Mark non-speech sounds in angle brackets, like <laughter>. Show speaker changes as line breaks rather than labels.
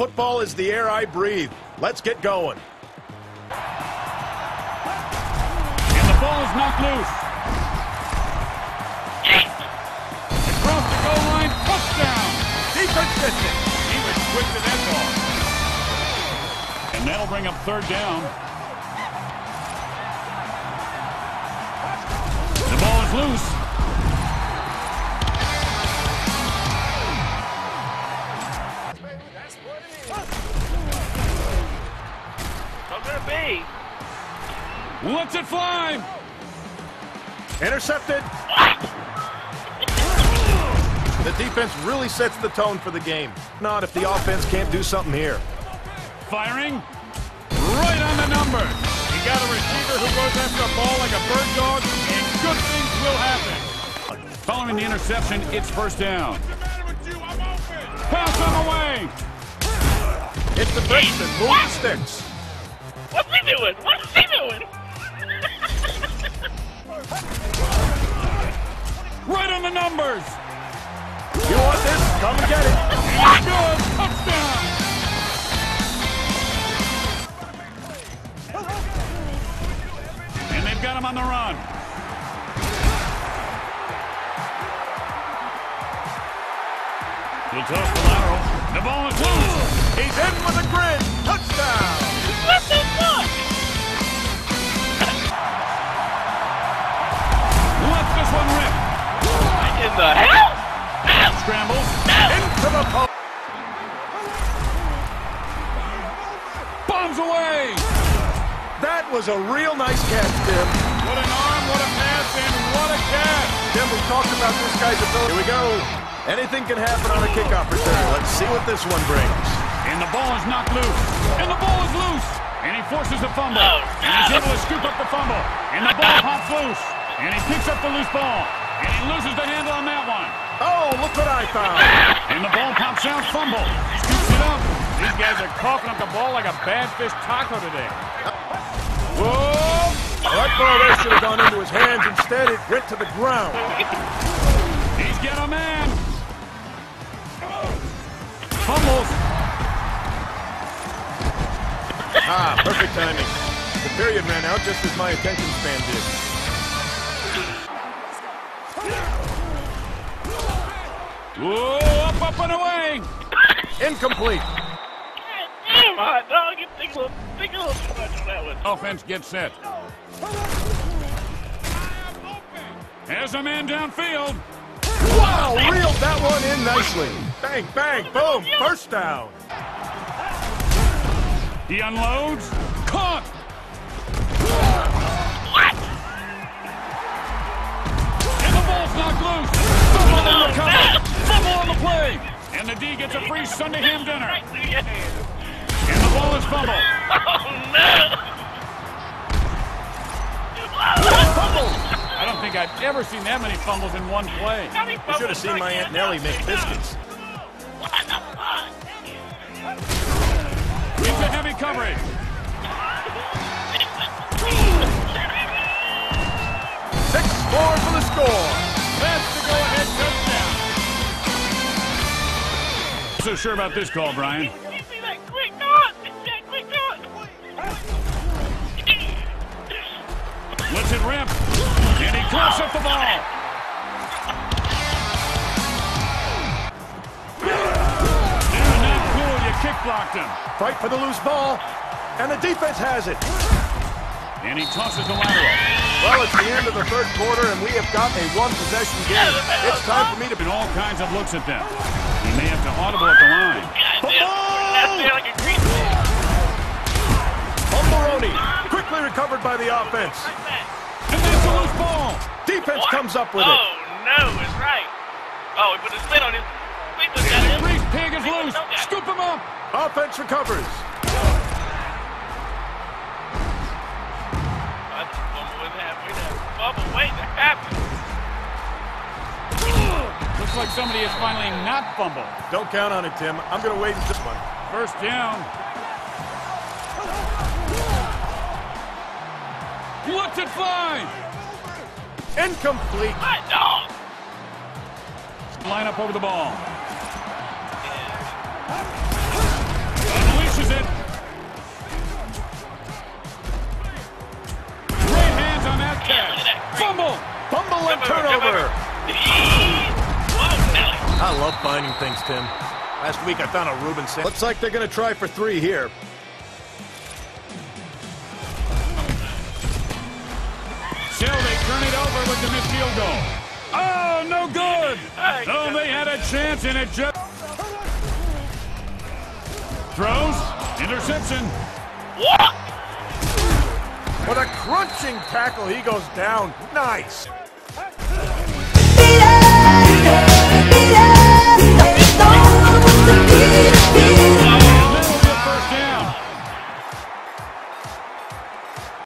Football is the air I breathe. Let's get going.
And the ball is knocked loose. Across the goal line, touchdown.
Defense gets it.
He was quick to that ball. And that'll bring up third down. The ball is loose.
What's gonna be?
Lets it fly.
Intercepted. <laughs> The defense really sets the tone for the game. Not if the offense can't do something here.
Firing. Right on the number. You got a receiver who goes after a ball like a bird dog, and good things will happen. Following the interception, it's first down. Pass on the way.
It's the Brixton. Move the sticks.
What's he doing? What's he doing?
Right on the numbers.
You want this? Come and get it.
And it's good. Touchdown. And they've got him on the run. He'll toss the lateral. The ball is loose.
He's in with a grin. Touchdown.
The hell?
Scrambles.
Into the post.
Bombs away.
That was a real nice catch, Tim.
What an arm, what a pass, and what a catch.
Tim, we talked about this guy's ability. Here we go. Anything can happen on a kickoff return. Let's see what this one brings.
And the ball is knocked loose. And the ball is loose. And he forces a fumble.
Oh,
And he's able to scoop up the fumble. And the ball pops loose. And he picks up the loose ball. And he loses the handle on that one.
Oh, look what I found.
And the ball pops out, fumble. Scoops it up. These guys are coughing up the ball like a bad fish taco today.
Whoa! That ball there should have gone into his hands. Instead, it went to the ground.
He's got a man. Fumbles.
Ah, perfect timing. The period ran out just as my attention span did.
Whoa, up, up, and away.
Incomplete.
Damn, dog. You think a little, think a little too much on that one.
Offense gets set. Has a man downfield.
Wow, reeled that one in nicely. Bang, bang, boom, first down.
He unloads. Caught. And the D gets a free Sunday ham dinner.
Right through your hand.
And the ball is fumbled.
Oh, no.
I don't think I've ever seen that many fumbles in one play.
You should have seen my Aunt? Nellie make biscuits.
What the fuck?
Into heavy coverage. So sure about this call, Brian.
You see that quick dot? That quick dot?
Lets it rip. And he coughs up the ball. You're not cool. You kick blocked him.
Fight for the loose ball. And the defense has it.
And he tosses the lateral.
Well, it's the end of the third quarter, and we have got a one-possession game. It's time for me to...
And all kinds of looks at them. He may have to audible at the line.
That's there like a green ball.
Fumbaroni, quickly recovered by the offense.
Like that.
And that's a loose ball.
Defense
What?
comes up with
oh,
it.
Oh, no, it's right. Oh, he put his spin on his. We just
And
him.
Pig is loose.
just got him.
Scoop him up.
Offense recovers.
Halfway there. Fumble waiting to happen.
Looks like somebody has finally not fumbled.
Don't count on it, Tim. I'm going to wait at this one.
First down. Lets it fly.
Incomplete.
Hot dog.
Line up over the ball.
love finding things, Tim. Last week I found a Reuben sandwich. Looks like they're going to try for three here.
Still, they turn it over with the missed field goal. Oh, no good. Oh, they had a chance, and it just... Throws. Interception.
What?
What a crunching tackle. He goes down. Nice.